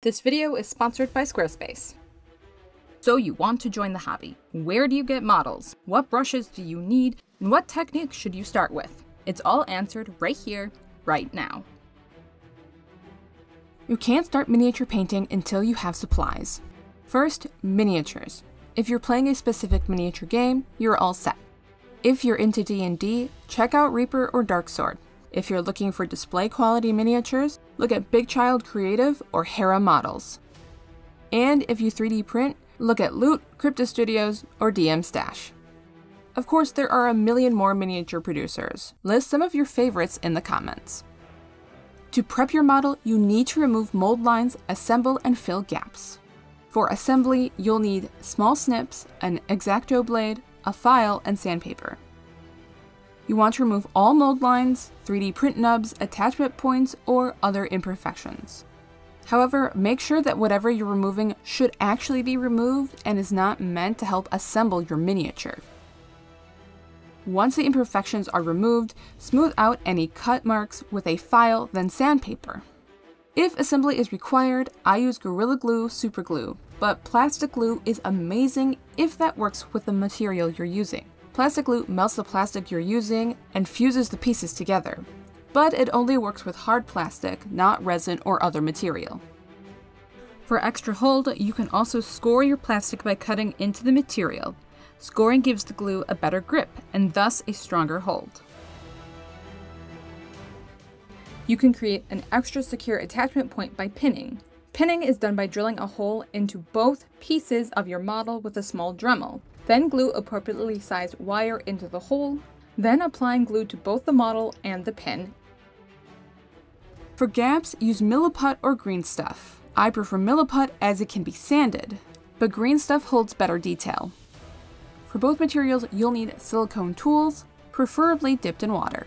This video is sponsored by Squarespace. So you want to join the hobby. Where do you get models? What brushes do you need? And what technique should you start with? It's all answered right here, right now. You can't start miniature painting until you have supplies. First, miniatures. If you're playing a specific miniature game, you're all set. If you're into D&D, check out Reaper or Dark Sword. If you're looking for display quality miniatures, look at Big Child Creative or Hera Models. And if you 3D print, look at Loot, Cripta Studios, or DM Stash. Of course, there are a million more miniature producers. List some of your favorites in the comments. To prep your model, you need to remove mold lines, assemble, and fill gaps. For assembly, you'll need small snips, an X-Acto blade, a file, and sandpaper. You want to remove all mold lines, 3D print nubs, attachment points, or other imperfections. However, make sure that whatever you're removing should actually be removed and is not meant to help assemble your miniature. Once the imperfections are removed, smooth out any cut marks with a file, then sandpaper. If assembly is required, I use Gorilla Glue Super Glue, but plastic glue is amazing if that works with the material you're using. Plastic glue melts the plastic you're using and fuses the pieces together, but it only works with hard plastic, not resin or other material. For extra hold, you can also score your plastic by cutting into the material. Scoring gives the glue a better grip and thus a stronger hold. You can create an extra secure attachment point by pinning. Pinning is done by drilling a hole into both pieces of your model with a small Dremel. Then glue appropriately sized wire into the hole, then applying glue to both the model and the pin. For gaps, use Milliput or green stuff. I prefer Milliput as it can be sanded, but green stuff holds better detail. For both materials, you'll need silicone tools, preferably dipped in water.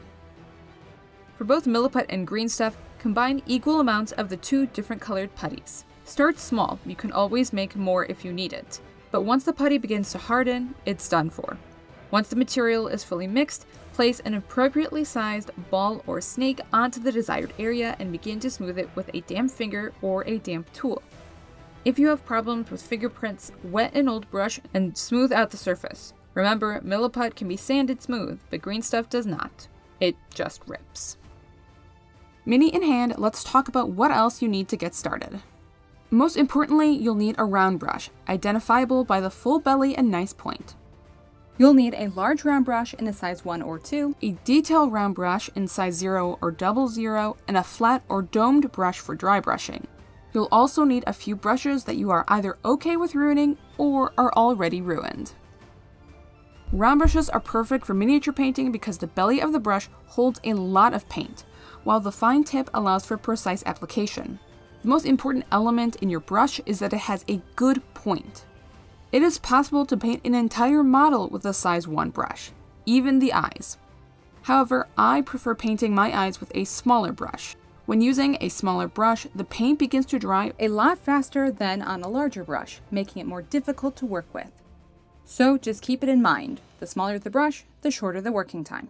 For both Milliput and green stuff, combine equal amounts of the two different colored putties. Start small, you can always make more if you need it but once the putty begins to harden, it's done for. Once the material is fully mixed, place an appropriately sized ball or snake onto the desired area and begin to smooth it with a damp finger or a damp tool. If you have problems with fingerprints, wet an old brush and smooth out the surface. Remember, Milliput can be sanded smooth, but green stuff does not. It just rips. Mini in hand, let's talk about what else you need to get started. Most importantly, you'll need a round brush, identifiable by the full belly and nice point. You'll need a large round brush in a size 1 or 2, a detail round brush in size 0 or double 0, and a flat or domed brush for dry brushing. You'll also need a few brushes that you are either okay with ruining or are already ruined. Round brushes are perfect for miniature painting because the belly of the brush holds a lot of paint, while the fine tip allows for precise application. The most important element in your brush is that it has a good point. It is possible to paint an entire model with a size 1 brush, even the eyes. However, I prefer painting my eyes with a smaller brush. When using a smaller brush, the paint begins to dry a lot faster than on a larger brush, making it more difficult to work with. So just keep it in mind, the smaller the brush, the shorter the working time.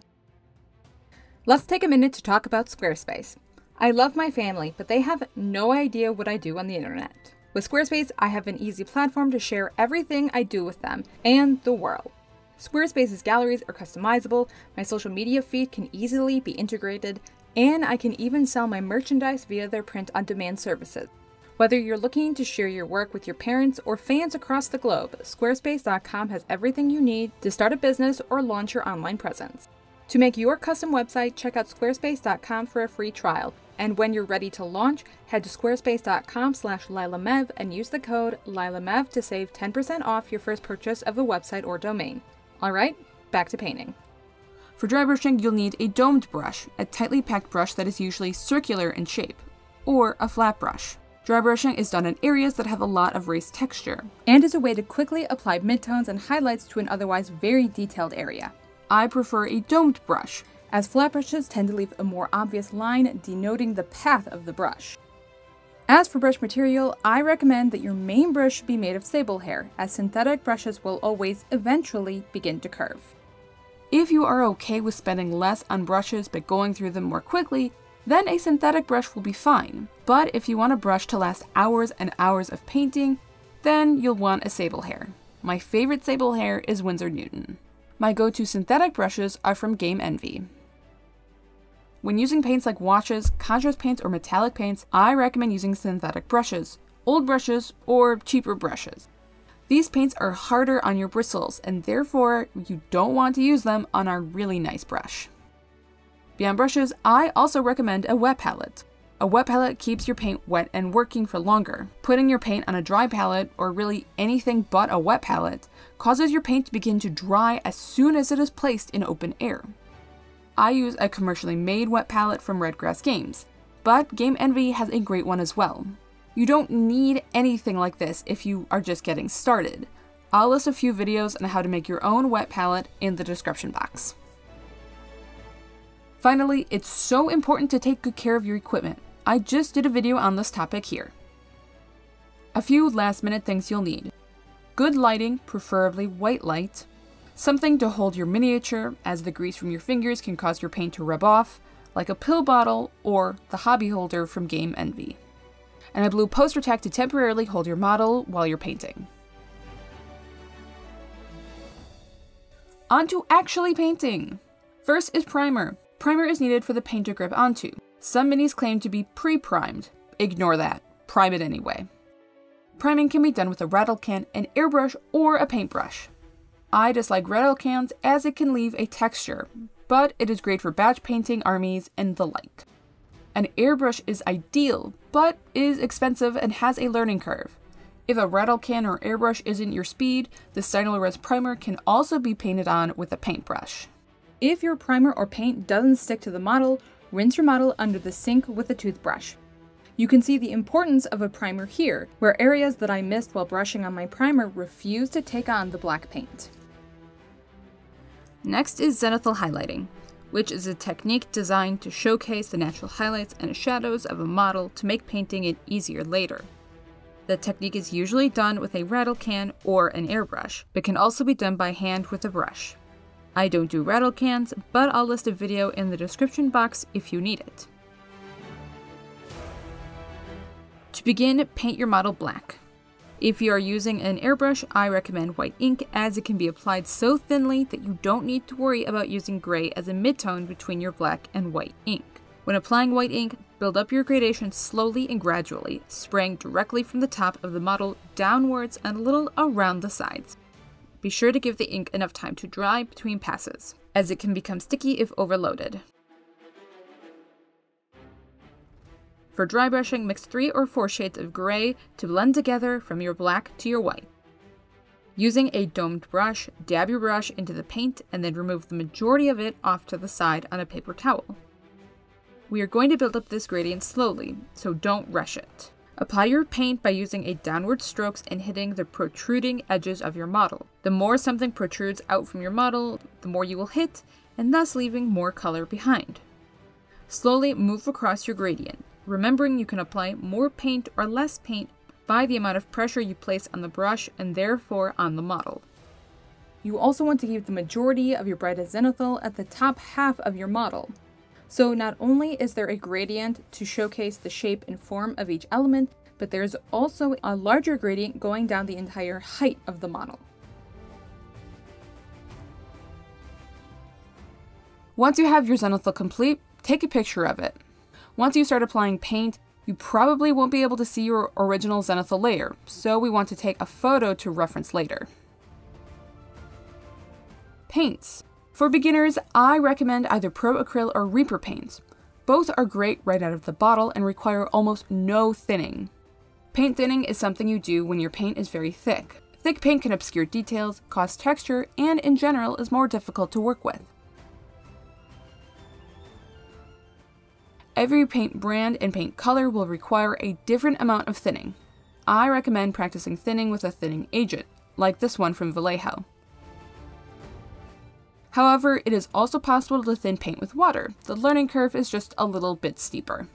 Let's take a minute to talk about Squarespace. I love my family, but they have no idea what I do on the internet. With Squarespace, I have an easy platform to share everything I do with them and the world. Squarespace's galleries are customizable, my social media feed can easily be integrated, and I can even sell my merchandise via their print on demand services. Whether you're looking to share your work with your parents or fans across the globe, Squarespace.com has everything you need to start a business or launch your online presence. To make your custom website, check out squarespace.com for a free trial. And when you're ready to launch, head to squarespace.com slash lylamev and use the code lylamev to save 10% off your first purchase of a website or domain. Alright, back to painting. For dry brushing, you'll need a domed brush, a tightly packed brush that is usually circular in shape, or a flat brush. Dry brushing is done in areas that have a lot of raised texture, and is a way to quickly apply midtones and highlights to an otherwise very detailed area. I prefer a domed brush, as flat brushes tend to leave a more obvious line denoting the path of the brush. As for brush material, I recommend that your main brush be made of sable hair, as synthetic brushes will always eventually begin to curve. If you are okay with spending less on brushes but going through them more quickly, then a synthetic brush will be fine. But if you want a brush to last hours and hours of painting, then you'll want a sable hair. My favorite sable hair is Winsor Newton. My go-to synthetic brushes are from Game Envy. When using paints like washes, contrast paints, or metallic paints, I recommend using synthetic brushes, old brushes, or cheaper brushes. These paints are harder on your bristles, and therefore you don't want to use them on a really nice brush. Beyond brushes, I also recommend a wet palette. A wet palette keeps your paint wet and working for longer. Putting your paint on a dry palette, or really anything but a wet palette, causes your paint to begin to dry as soon as it is placed in open air. I use a commercially made wet palette from Redgrass Games, but Game Envy has a great one as well. You don't need anything like this if you are just getting started. I'll list a few videos on how to make your own wet palette in the description box. Finally, it's so important to take good care of your equipment. I just did a video on this topic here. A few last minute things you'll need. Good lighting, preferably white light, something to hold your miniature, as the grease from your fingers can cause your paint to rub off, like a pill bottle or the hobby holder from Game Envy. And a blue poster tack to temporarily hold your model while you're painting. Onto actually painting! First is primer. Primer is needed for the paint to grip onto. Some minis claim to be pre-primed. Ignore that. Prime it anyway. Priming can be done with a rattle can, an airbrush, or a paintbrush. I dislike rattle cans as it can leave a texture, but it is great for batch painting armies and the like. An airbrush is ideal, but is expensive and has a learning curve. If a rattle can or airbrush isn't your speed, the Stynylrez primer can also be painted on with a paintbrush. If your primer or paint doesn't stick to the model, rinse your model under the sink with a toothbrush. You can see the importance of a primer here, where areas that I missed while brushing on my primer refuse to take on the black paint. Next is zenithal highlighting, which is a technique designed to showcase the natural highlights and shadows of a model to make painting it easier later. The technique is usually done with a rattle can or an airbrush, but can also be done by hand with a brush. I don't do rattle cans, but I'll list a video in the description box if you need it. To begin, paint your model black. If you are using an airbrush, I recommend white ink as it can be applied so thinly that you don't need to worry about using gray as a midtone between your black and white ink. When applying white ink, build up your gradation slowly and gradually, spraying directly from the top of the model downwards and a little around the sides. Be sure to give the ink enough time to dry between passes, as it can become sticky if overloaded. For dry brushing, mix 3 or 4 shades of gray to blend together from your black to your white. Using a domed brush, dab your brush into the paint and then remove the majority of it off to the side on a paper towel. We are going to build up this gradient slowly, so don't rush it. Apply your paint by using a downward strokes and hitting the protruding edges of your model. The more something protrudes out from your model, the more you will hit, and thus leaving more color behind. Slowly move across your gradient remembering you can apply more paint or less paint by the amount of pressure you place on the brush and therefore on the model. You also want to keep the majority of your brightest zenithal at the top half of your model. So not only is there a gradient to showcase the shape and form of each element, but there's also a larger gradient going down the entire height of the model. Once you have your zenithal complete, take a picture of it. Once you start applying paint, you probably won't be able to see your original zenithal layer, so we want to take a photo to reference later. Paints. For beginners, I recommend either Pro Acryl or Reaper paints. Both are great right out of the bottle and require almost no thinning. Paint thinning is something you do when your paint is very thick. Thick paint can obscure details, cause texture, and in general is more difficult to work with. Every paint brand and paint color will require a different amount of thinning. I recommend practicing thinning with a thinning agent, like this one from Vallejo. However, it is also possible to thin paint with water. The learning curve is just a little bit steeper.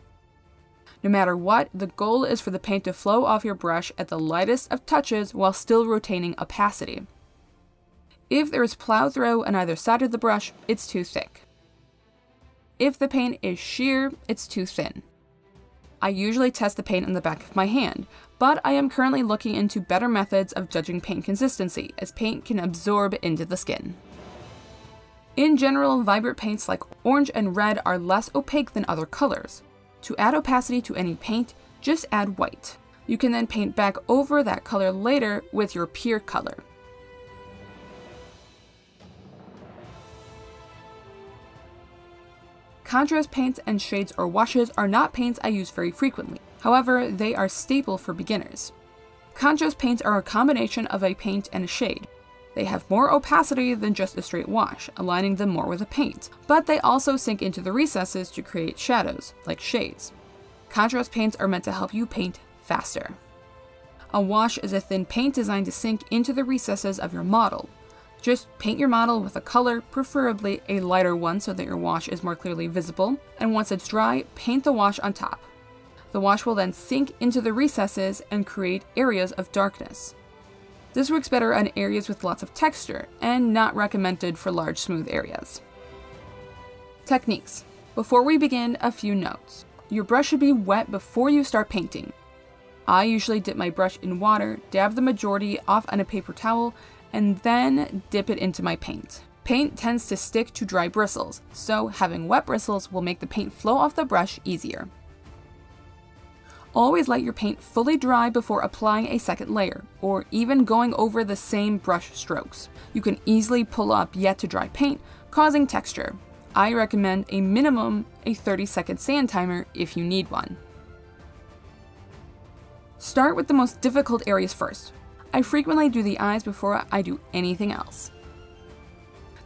No matter what, the goal is for the paint to flow off your brush at the lightest of touches while still retaining opacity. If there is plow throw on either side of the brush, it's too thick. If the paint is sheer, it's too thin. I usually test the paint on the back of my hand, but I am currently looking into better methods of judging paint consistency, as paint can absorb into the skin. In general, vibrant paints like orange and red are less opaque than other colors. To add opacity to any paint, just add white. You can then paint back over that color later with your pure color. Contrast paints and shades or washes are not paints I use very frequently. However, they are staple for beginners. Contrast paints are a combination of a paint and a shade. They have more opacity than just a straight wash, aligning them more with a paint, but they also sink into the recesses to create shadows, like shades. Contrast paints are meant to help you paint faster. A wash is a thin paint designed to sink into the recesses of your model, just paint your model with a color, preferably a lighter one so that your wash is more clearly visible, and once it's dry, paint the wash on top. The wash will then sink into the recesses and create areas of darkness. This works better on areas with lots of texture, and not recommended for large smooth areas. Techniques. Before we begin, a few notes. Your brush should be wet before you start painting. I usually dip my brush in water, dab the majority off on a paper towel, and then dip it into my paint. Paint tends to stick to dry bristles, so having wet bristles will make the paint flow off the brush easier. Always let your paint fully dry before applying a second layer, or even going over the same brush strokes. You can easily pull up yet to dry paint, causing texture. I recommend a minimum a 30 second sand timer if you need one. Start with the most difficult areas first. I frequently do the eyes before I do anything else.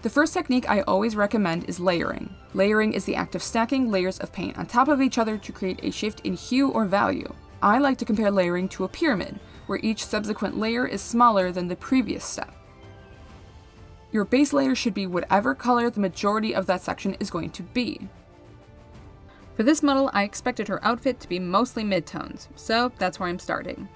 The first technique I always recommend is layering. Layering is the act of stacking layers of paint on top of each other to create a shift in hue or value. I like to compare layering to a pyramid, where each subsequent layer is smaller than the previous step. Your base layer should be whatever color the majority of that section is going to be. For this model, I expected her outfit to be mostly midtones, so that's where I'm starting.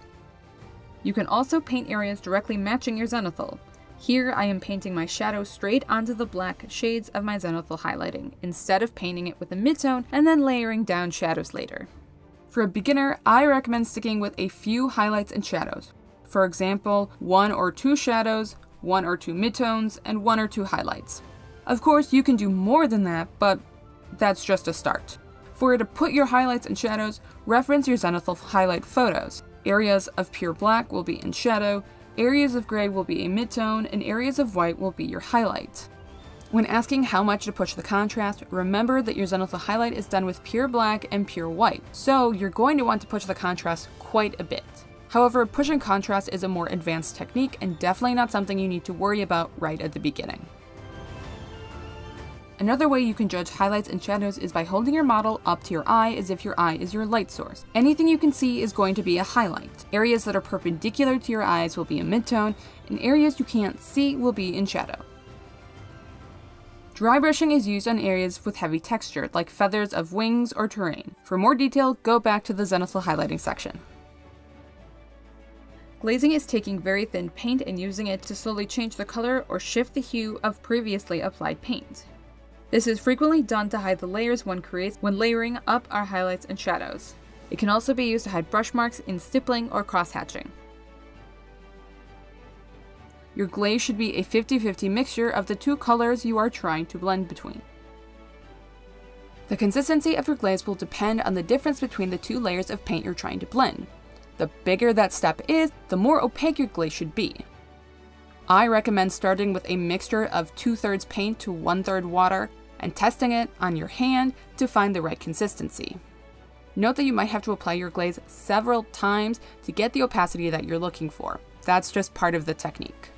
You can also paint areas directly matching your zenithal. Here I am painting my shadow straight onto the black shades of my zenithal highlighting, instead of painting it with a midtone and then layering down shadows later. For a beginner, I recommend sticking with a few highlights and shadows. For example, one or two shadows, one or two midtones, and one or two highlights. Of course, you can do more than that, but that's just a start. For to put your highlights and shadows, reference your Zenithal highlight photos. Areas of pure black will be in shadow, areas of gray will be a midtone, and areas of white will be your highlight. When asking how much to push the contrast, remember that your zenithal highlight is done with pure black and pure white, so you're going to want to push the contrast quite a bit. However, pushing contrast is a more advanced technique and definitely not something you need to worry about right at the beginning. Another way you can judge highlights and shadows is by holding your model up to your eye as if your eye is your light source. Anything you can see is going to be a highlight. Areas that are perpendicular to your eyes will be in midtone, and areas you can't see will be in shadow. Dry brushing is used on areas with heavy texture, like feathers of wings or terrain. For more detail, go back to the zenithal highlighting section. Glazing is taking very thin paint and using it to slowly change the color or shift the hue of previously applied paint. This is frequently done to hide the layers one creates when layering up our highlights and shadows. It can also be used to hide brush marks in stippling or cross-hatching. Your glaze should be a 50-50 mixture of the two colors you are trying to blend between. The consistency of your glaze will depend on the difference between the two layers of paint you're trying to blend. The bigger that step is, the more opaque your glaze should be. I recommend starting with a mixture of 2 thirds paint to 1 third water and testing it on your hand to find the right consistency. Note that you might have to apply your glaze several times to get the opacity that you're looking for. That's just part of the technique.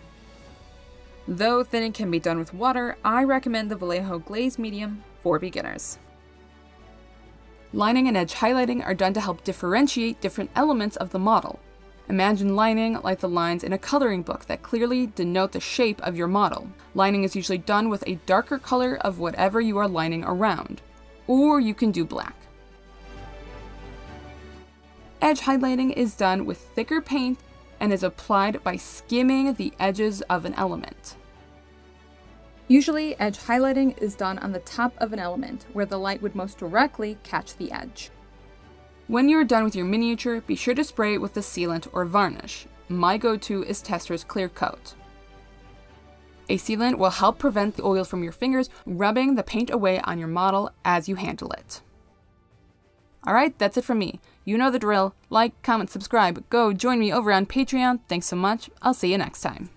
Though thinning can be done with water, I recommend the Vallejo Glaze Medium for beginners. Lining and edge highlighting are done to help differentiate different elements of the model. Imagine lining like the lines in a coloring book that clearly denote the shape of your model. Lining is usually done with a darker color of whatever you are lining around, or you can do black. Edge highlighting is done with thicker paint and is applied by skimming the edges of an element. Usually, edge highlighting is done on the top of an element, where the light would most directly catch the edge. When you are done with your miniature, be sure to spray it with a sealant or varnish. My go-to is Testors Clear Coat. A sealant will help prevent the oil from your fingers rubbing the paint away on your model as you handle it. Alright, that's it from me. You know the drill. Like, comment, subscribe. Go join me over on Patreon. Thanks so much. I'll see you next time.